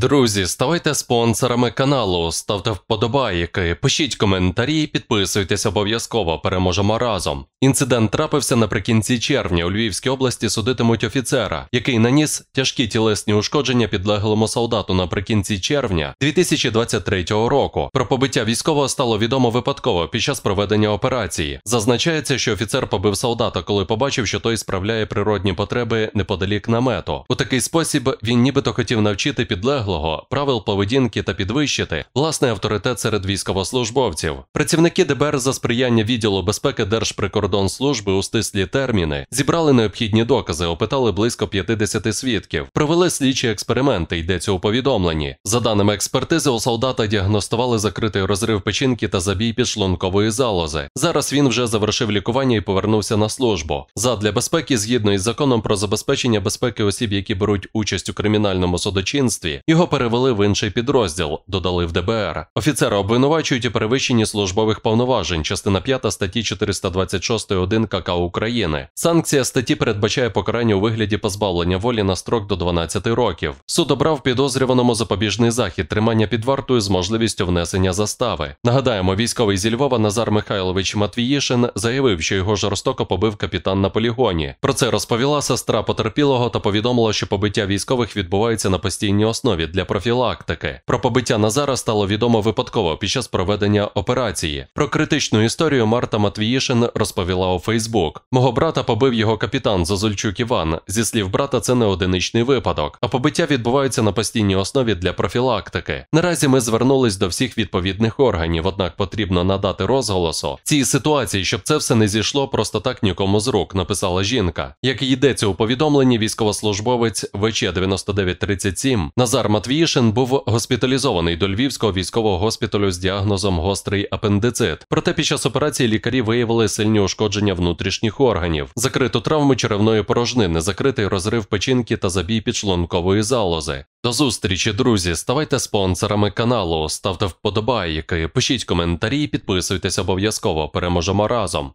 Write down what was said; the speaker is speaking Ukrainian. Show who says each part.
Speaker 1: Друзі, ставайте спонсорами каналу, ставте вподобайки, пишіть коментарі, підписуйтесь обов'язково. Переможемо разом. Інцидент трапився наприкінці червня. У Львівській області судитимуть офіцера, який наніс тяжкі тілесні ушкодження підлеглому солдату наприкінці червня 2023 року. Про побиття військового стало відомо випадково під час проведення операції. Зазначається, що офіцер побив солдата, коли побачив, що той справляє природні потреби неподалік намету. У такий спосіб він нібито хотів навчити підлеглого правил поведінки та підвищити власний авторитет серед військовослужбовців. Працівники ДБР за сприяння відділу безпеки Держприкордонслужби у стислі терміни зібрали необхідні докази, опитали близько 50 свідків, провели слідчі експерименти. Йдеться у повідомленні. За даними експертизи, у солдата діагностували закритий розрив печінки та забій підшлункової залози. Зараз він вже завершив лікування і повернувся на службу. Задля безпеки, згідно із законом про забезпечення безпеки осіб, які беруть участь у кримінальному судочинстві, його перевели в інший підрозділ, додали в ДБР. Офіцера обвинувачують у перевищенні службових повноважень, частина 5 статті 426 1 КК України. Санкція статті передбачає покарання у вигляді позбавлення волі на строк до 12 років. Суд обрав підозрюваному запобіжний захід тримання під вартою з можливістю внесення застави. Нагадаємо, військовий зі Львова Назар Михайлович Матвіїшин заявив, що його жорстоко побив капітан на полігоні. Про це розповіла сестра потерпілого та повідомила, що побиття військових відбувається на постійній основі для профілактики. Про побиття Назара стало відомо випадково під час проведення операції. Про критичну історію Марта Матвіїшин розповіла у Фейсбук. Мого брата побив його капітан Зозульчук Іван. Зі слів брата, це не одиничний випадок, а побиття відбувається на постійній основі для профілактики. Наразі ми звернулись до всіх відповідних органів, однак потрібно надати розголосу цій ситуації, щоб це все не зійшло просто так нікому з рук, написала жінка. Як йдеться у повідомленні, військовослужбовець ВЧ 9937 Назар Матвіїшин був госпіталізований до Львівського військового госпіталю з діагнозом гострий апендицит. Проте під час операції лікарі виявили сильні ушкодження внутрішніх органів, закриту травму черевної порожнини, закритий розрив печінки та забій підшлункової залози. До зустрічі, друзі. Ставайте спонсорами каналу, ставте вподобайки, пишіть коментарі, підписуйтесь обов'язково. Переможемо разом.